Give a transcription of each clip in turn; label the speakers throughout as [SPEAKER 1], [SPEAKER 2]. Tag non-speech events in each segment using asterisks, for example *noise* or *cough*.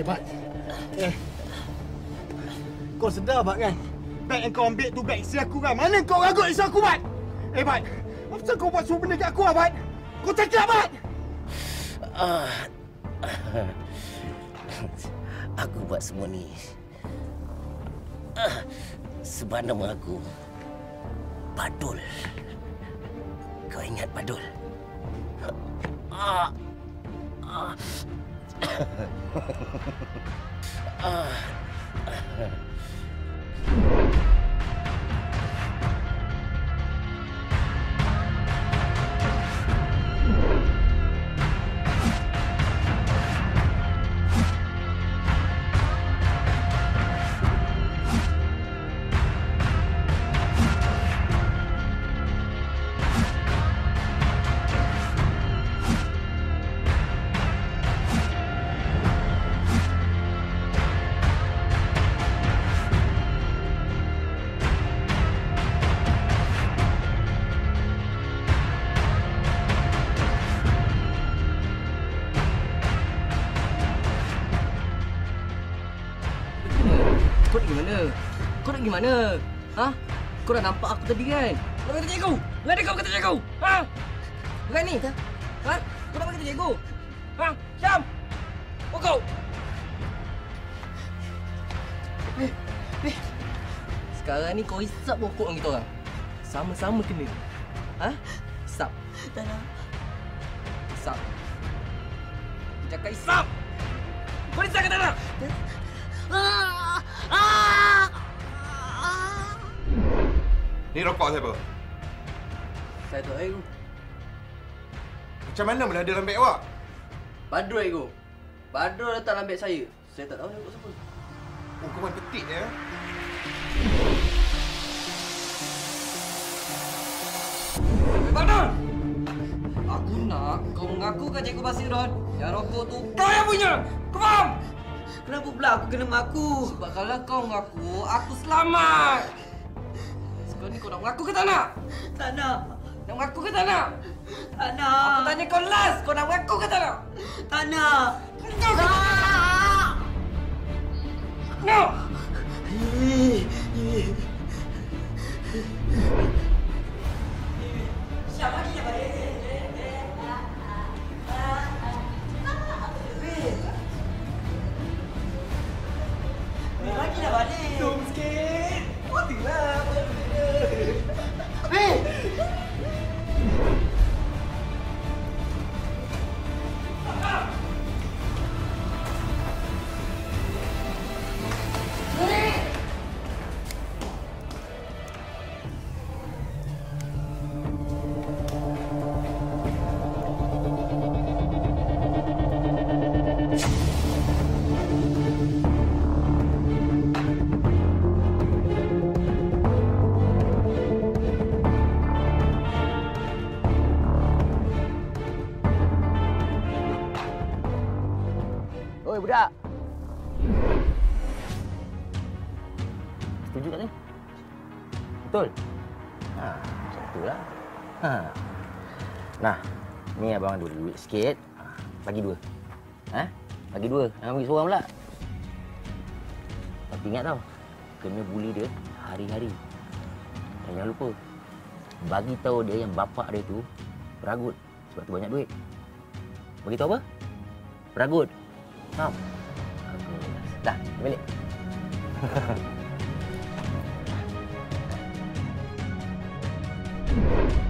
[SPEAKER 1] Eh, Bat. Eh. Kau sedar, Bat, kan? Beg yang kau ambil tu beg isi aku, kan? Mana kau ragut isi aku, Bat? Eh, Bat. Apa kau buat semua benda kat aku, Bat? Kau cakap, Bat!
[SPEAKER 2] Ah. Aku buat semua ni. Ah. Sebab nama aku Badul. Kau ingat Badul? Ah. Ah. Ah. *laughs* *laughs*
[SPEAKER 3] Kau nak pergi mana? Kau nak pergi mana? Ha? Kau dah nampak aku tadi kan? Kau kata cikgu! Mana kau kata cikgu? Ha? Bukan ni? Ha? Kau nak kata cikgu? Ha? Syam! Pukul! Eh, eh. Sekarang ni kau hisap pokok dengan kita orang. Sama-sama kena. Ha? Hisap.
[SPEAKER 4] Tak nak.
[SPEAKER 3] Hisap. Cakap hisap! Kau hisap ke tak nak?
[SPEAKER 4] Ah! Ah!
[SPEAKER 5] Ni rokok siapa?
[SPEAKER 3] Saya tak tahu.
[SPEAKER 5] Macam mana boleh ada dalam awak?
[SPEAKER 3] Badrul ego. Badrul letak dalam beg saya. Saya tak tahu untuk siapa.
[SPEAKER 5] Oh, kau main petik ya?
[SPEAKER 3] Badrul! Aku nak kau mengaku kan Cikgu Basiron yang rokok tu kau yang punya. Kau faham?
[SPEAKER 4] Kenapa pula aku kena mengaku?
[SPEAKER 3] Sebab kalau kau mengaku, aku selamat. Sekarang ni kau nak mengaku ke tak nak?
[SPEAKER 4] Tak nak.
[SPEAKER 3] Nak mengaku ke tak nak?
[SPEAKER 4] Tak nak.
[SPEAKER 3] Aku tanya kau last, kau nak mengaku ke tak nak?
[SPEAKER 4] Tak nak.
[SPEAKER 3] Kau ke tak nak? No!
[SPEAKER 2] Betul? Ha, macam tu lah. Ha. Nah, ni abang ada duit sikit. Ha, bagi dua. Ha? Bagi dua. Jangan bagi seorang pula. Tapi ingat tau, kena bully dia hari-hari. Dan jangan lupa, bagi tahu dia yang bapak dia tu peragut sebab tu banyak duit. Bagi tahu apa? Peragut. Faham? Dah, balik. *laughs*
[SPEAKER 1] you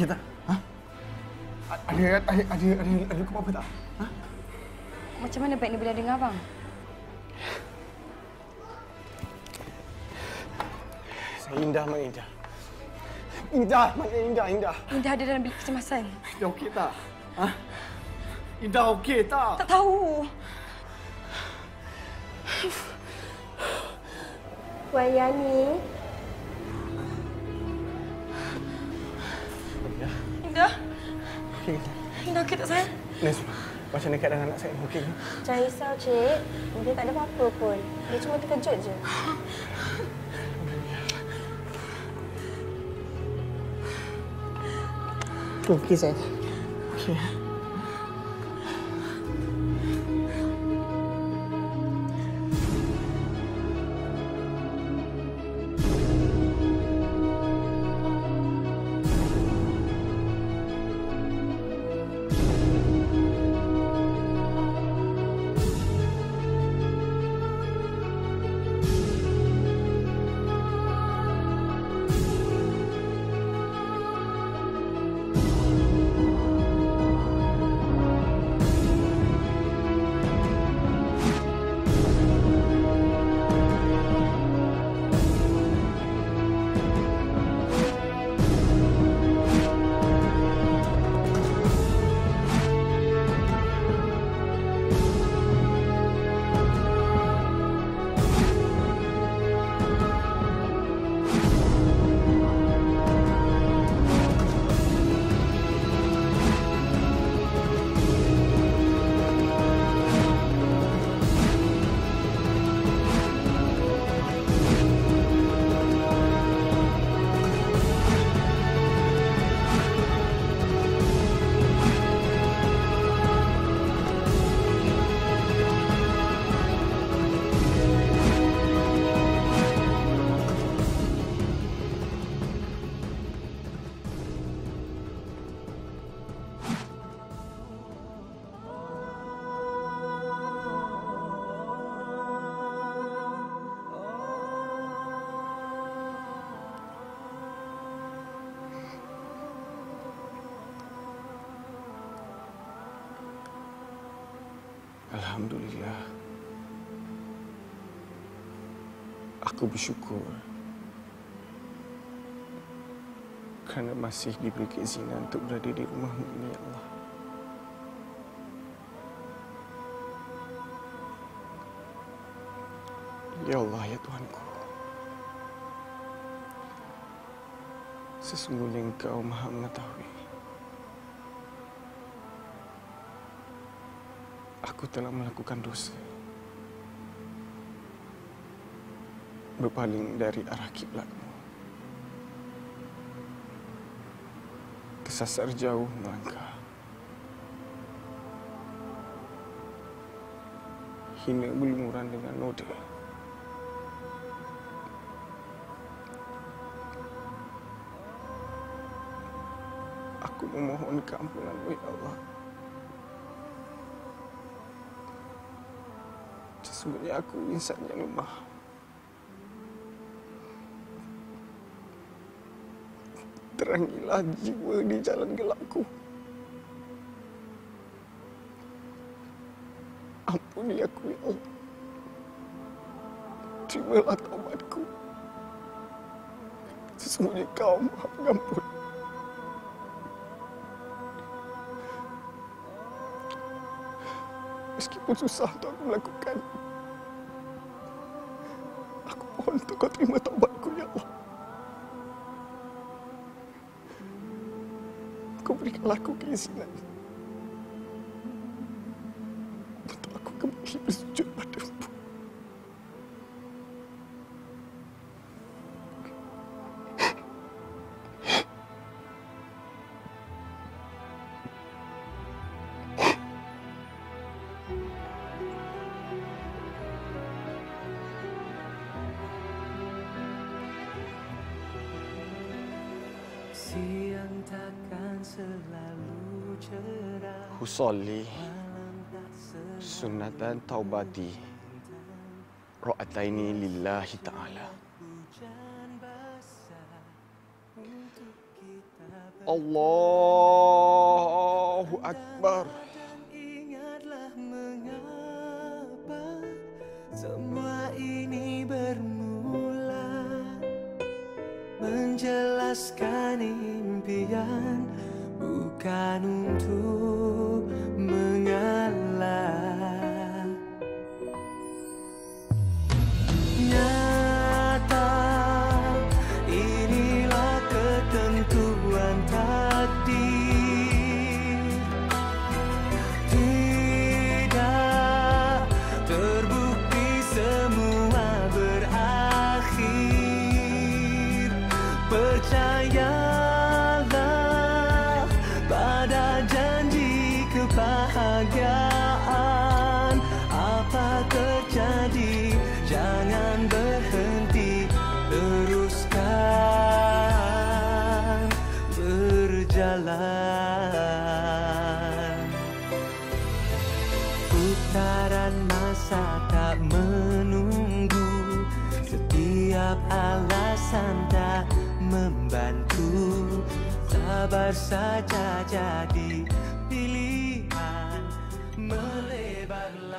[SPEAKER 1] okey tak? Ha? Ada ada ada ada ada kau apa tak? Ha?
[SPEAKER 6] Macam mana baik ni boleh dengar abang?
[SPEAKER 1] Saya indah mana indah? Indah mana indah indah?
[SPEAKER 6] Indah ada dalam bilik kecemasan.
[SPEAKER 1] Indah okey tak? Ha? Indah okey tak?
[SPEAKER 6] Tak tahu.
[SPEAKER 7] Puan
[SPEAKER 1] Okey.
[SPEAKER 6] Indah okey tak sayang?
[SPEAKER 1] Nes, macam mana keadaan anak saya? Okey.
[SPEAKER 7] jangan risau cik. Dia tak ada apa-apa pun. Dia cuma terkejut je.
[SPEAKER 1] Okey saya. Okey. Alhamdulillah. Aku bersyukur kerana masih diberi keizinan untuk berada di rumahmu ini, ya Allah. Ya Allah, ya Tuhanku. Sesungguhnya Engkau maha mengetahui. Aku telah melakukan dosa. Berpaling dari arah kiblatmu. Kesasar jauh melangkah. Hina berlumuran dengan noda. Aku memohon keampunanmu, ya Allah. Sesungguhnya aku insan yang lemah. Terangilah jiwa di jalan gelapku. Ampuni aku, ya Allah. Terimalah taubatku. Sesungguhnya kau maha pengampun. Meskipun susah untuk aku. Untuk kau terima taubatku, Ya Allah. Kau berikanlah aku keizinan.
[SPEAKER 4] Siang takkan selalu cerah
[SPEAKER 1] Usolli sunatan taubati ra'ataini lillahi ta'ala.
[SPEAKER 8] Allahu Akbar.
[SPEAKER 4] Kebahagiaan. Apa terjadi? Jangan berhenti Teruskan berjalan. Putaran masa tak menunggu Setiap alasan tak membantu. Sabar saja jadi about love.